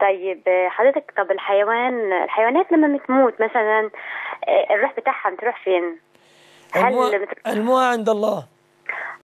طيب حضرتك طب الحيوان الحيوانات لما بتموت مثلا آه، الروح بتاعها بتروح فين؟ هل علمها, الموع عند الله